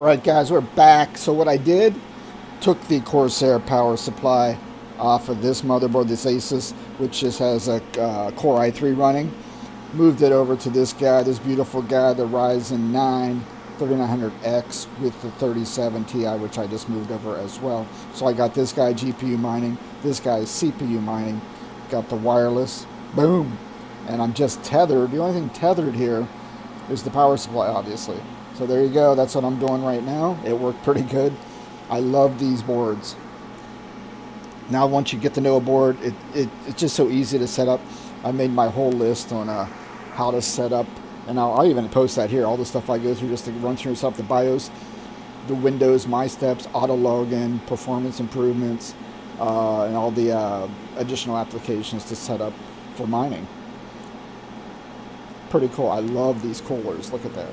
Alright guys, we're back. So what I did, took the Corsair power supply off of this motherboard, this Asus, which just has a uh, Core i3 running. Moved it over to this guy, this beautiful guy, the Ryzen 9 3900X with the 3070 Ti, which I just moved over as well. So I got this guy GPU mining, this guy CPU mining, got the wireless, boom. And I'm just tethered. The only thing tethered here is the power supply, obviously. So there you go. That's what I'm doing right now. It worked pretty good. I love these boards. Now once you get to know a board, it, it, it's just so easy to set up. I made my whole list on uh, how to set up. And I'll, I'll, even post that here. All the stuff I go through just to run through yourself. The BIOS, the Windows, my steps, auto login, performance improvements, uh, and all the uh, additional applications to set up for mining. Pretty cool. I love these coolers. Look at that.